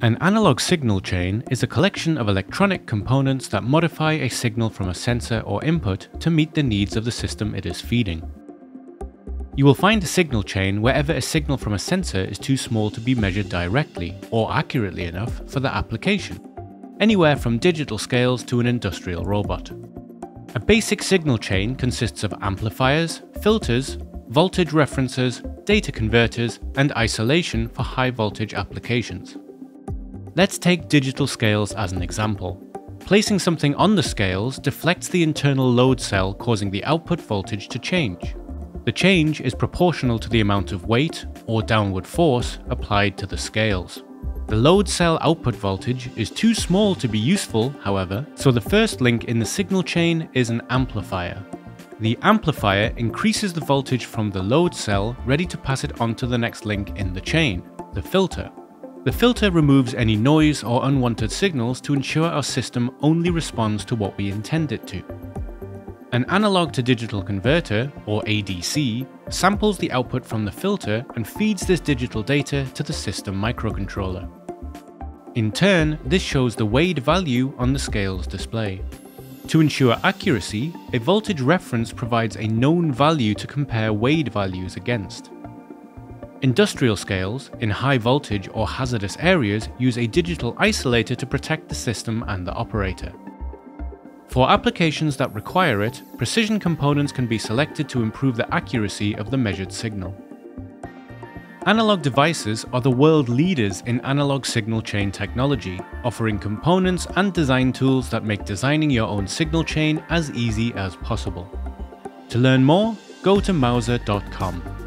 An analog signal chain is a collection of electronic components that modify a signal from a sensor or input to meet the needs of the system it is feeding. You will find a signal chain wherever a signal from a sensor is too small to be measured directly or accurately enough for the application, anywhere from digital scales to an industrial robot. A basic signal chain consists of amplifiers, filters, voltage references, data converters, and isolation for high voltage applications. Let's take digital scales as an example. Placing something on the scales deflects the internal load cell causing the output voltage to change. The change is proportional to the amount of weight, or downward force, applied to the scales. The load cell output voltage is too small to be useful, however, so the first link in the signal chain is an amplifier. The amplifier increases the voltage from the load cell ready to pass it on to the next link in the chain, the filter. The filter removes any noise or unwanted signals to ensure our system only responds to what we intend it to. An analog to digital converter, or ADC, samples the output from the filter and feeds this digital data to the system microcontroller. In turn, this shows the weighed value on the scale's display. To ensure accuracy, a voltage reference provides a known value to compare weighed values against. Industrial scales, in high voltage or hazardous areas, use a digital isolator to protect the system and the operator. For applications that require it, precision components can be selected to improve the accuracy of the measured signal. Analog devices are the world leaders in analog signal chain technology, offering components and design tools that make designing your own signal chain as easy as possible. To learn more, go to mouser.com.